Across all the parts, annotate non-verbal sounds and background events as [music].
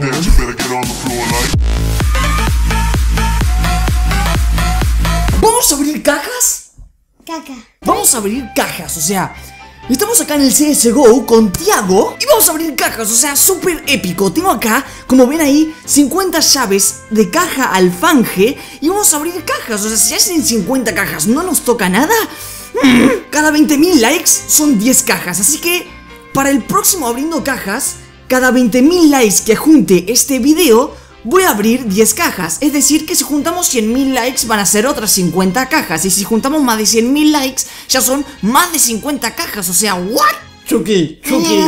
dance, you better get on the floor like. ¿Vamos a abrir cajas? Caca. Vamos a abrir cajas, o sea, estamos acá en el CSGO con Tiago y vamos a abrir cajas, o sea, súper épico. Tengo acá, como ven ahí, 50 llaves de caja alfanje y vamos a abrir cajas, o sea, si hacen 50 cajas no nos toca nada, mm, cada 20.000 likes son 10 cajas, así que para el próximo abriendo cajas, cada 20.000 likes que junte este video, voy a abrir 10 cajas. Es decir, que si juntamos 100.000 likes van a ser otras 50 cajas. Y si juntamos más de 100.000 likes, ya son más de 50 cajas. O sea, ¿what? Chucky, Chucky,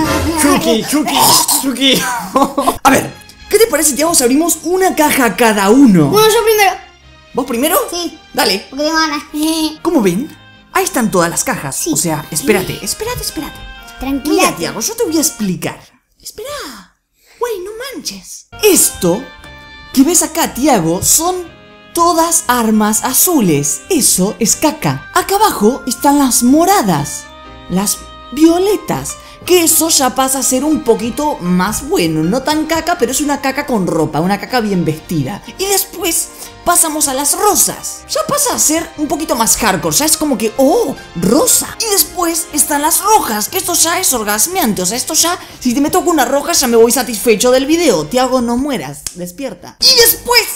Chucky, Chucky, Chucky. [laughs] A ver, ¿qué te parece si vamos abrimos una caja cada uno? Bueno, yo primero. ¿Vos primero? Sí. Dale. Porque tengo ganas. [laughs] ¿Cómo ven? Ahí están todas las cajas. O sea, espérate, espérate, espérate. Tranquila. Mira, Tiago, yo te voy a explicar. Espera. Güey, no manches. Esto que ves acá, Tiago, son todas armas azules. Eso es caca. Acá abajo están las moradas. Las violetas. Que eso ya pasa a ser un poquito más bueno. No tan caca, pero es una caca con ropa. Una caca bien vestida. Y después pasamos a las rosas. Ya pasa a ser un poquito más hardcore. Ya es como que, oh, rosa. Y después están las rojas. Que esto ya es orgasmeante. O sea, esto ya, si te me toca una roja, ya me voy satisfecho del video. Tiago, no mueras. Despierta. Y después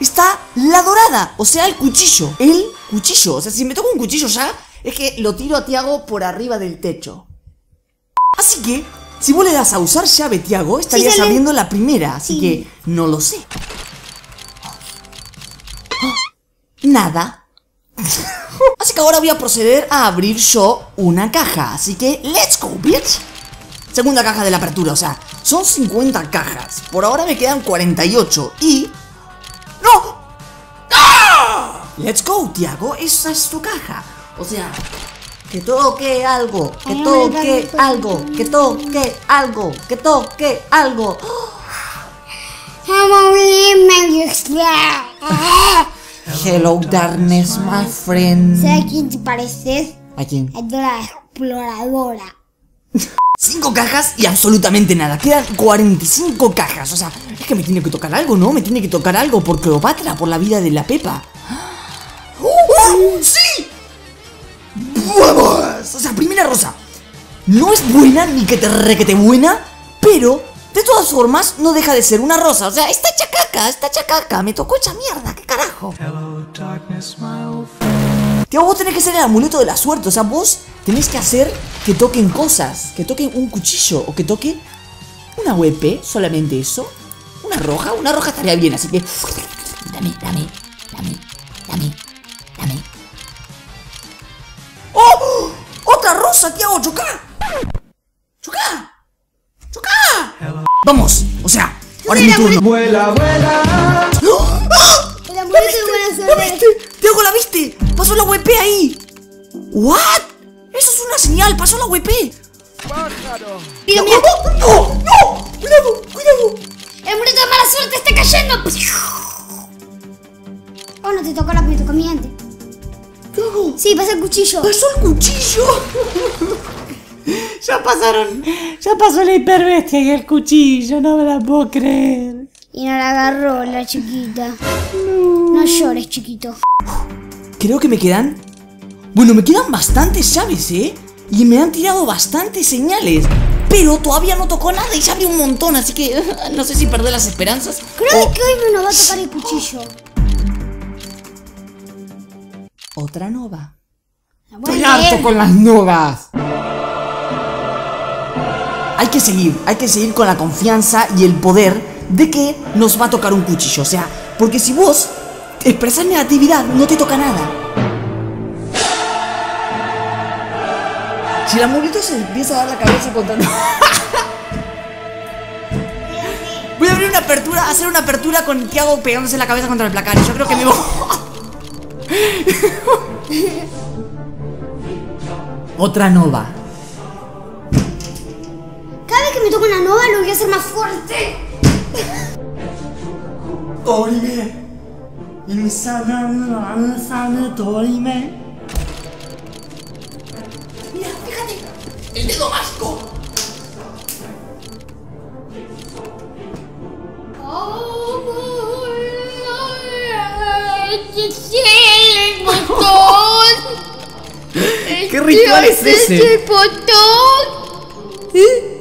está la dorada. O sea, el cuchillo. El cuchillo. O sea, si me toca un cuchillo ya, es que lo tiro a Tiago por arriba del techo. Así que, si vos le das a usar llave, Tiago, estarías sale. abriendo la primera. Así Sí. que, no lo sé. Nada. Así que ahora voy a proceder a abrir yo una caja. Así que, let's go, bitch. Segunda caja de la apertura, o sea, son 50 cajas. Por ahora me quedan 48 y... ¡No! ¡Ah! Let's go, Tiago, esa es tu caja. O sea, que toque algo, que toque algo, que toque algo, que toque algo. [laughs] Hello, darkness, my friend. ¿Sabes a quién te pareces? ¿A quién? A la exploradora. Cinco cajas y absolutamente nada. Quedan 45 cajas. O sea, es que me tiene que tocar algo, ¿no? Me tiene que tocar algo por Cleopatra, por la vida de la Pepa. ¡Oh, oh! ¡Sí! ¡Vamos! O sea, primera rosa. No es buena ni que te requete buena, pero de todas formas no deja de ser una rosa. O sea, está hecha caca, está hecha caca. Me tocó hecha mierda, ¿qué carajo? Hello, darkness. Tío, vos tenés que ser el amuleto de la suerte. O sea, vos tenés que hacer que toquen cosas. Que toquen un cuchillo. O que toque una WP. Solamente eso. Una roja. Una roja estaría bien. Así que. Dame, dame, dame, dame, dame. ¡Oh! ¡Otra rosa, Tiago! ¡Choca! Vamos. O sea, ahora es mi turno. Vuela, vuela. ¡Ah! De buena ¿La viste? Tiago, ¿la viste? Pasó la WP ahí. ¿What? Eso es una señal, pasó la WP. Mira, mira. ¡No! ¡No! ¡Cuidado! ¡Cuidado! El amuleto de mala suerte está cayendo. Oh, no te tocó la me tocó a mí antes. ¡Tiago! Sí, pasa el cuchillo. ¡Pasó el cuchillo! [laughs] Ya pasaron, ya pasó la hiperbestia y el cuchillo, no me la puedo creer. Y no la agarró la chiquita. No llores, chiquito. Creo que me quedan... Bueno, me quedan bastantes llaves, ¿eh? Y me han tirado bastantes señales. Pero todavía no tocó nada y ya abrí un montón, así que [laughs] no sé si perder las esperanzas. Creo o- que hoy me nos va a tocar el cuchillo. Otra nova. Estoy harto con las novas. Que seguir, hay que seguir con la confianza y el poder de que nos va a tocar un cuchillo. O sea, porque si vos expresas negatividad, no te toca nada. Si el amorito se empieza a dar la cabeza contra... [laughs] Voy a abrir una apertura, hacer una apertura con Tiago pegándose la cabeza contra el placar. Yo creo que me voy... Otra nova que me toque una nova lo voy a hacer más fuerte. Oye, Insana, Insana, Torime. Mira, fíjate. El dedo masco. ¿Qué ritual es ese? ¡Ese botón! ¿Eh?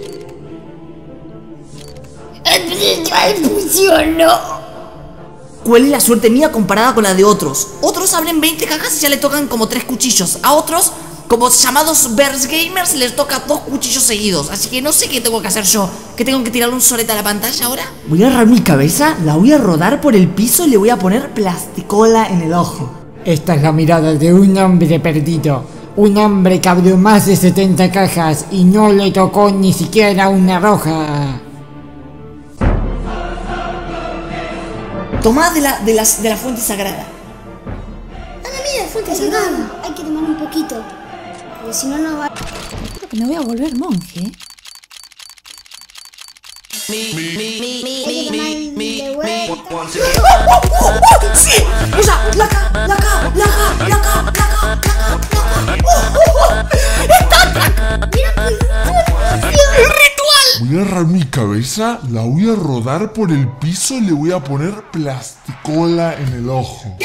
El ritual funcionó. ¿Cuál es la suerte mía comparada con la de otros? Otros abren 20 cajas y ya le tocan como 3 cuchillos. A otros, como llamados Bears Gamers, les toca 2 cuchillos seguidos. Así que no sé qué tengo que hacer yo. ¿Que tengo que tirar un solete a la pantalla ahora? Voy a agarrar mi cabeza, la voy a rodar por el piso y le voy a poner plasticola en el ojo. Esta es la mirada de un hombre perdido. Un hombre que abrió más de 70 cajas y no le tocó ni siquiera una roja. Tomá de la, de las, de la fuente sagrada. A la mía, fuente sagrada. Hay que tomar un poquito. Porque si no, no va. Creo que me voy a volver monje. ¡Sí! ¡O sea, la ca, la ca, la ca, la ca, la ca, la ca, Voy a agarrar mi cabeza, la voy a rodar por el piso y le voy a poner plasticola en el ojo.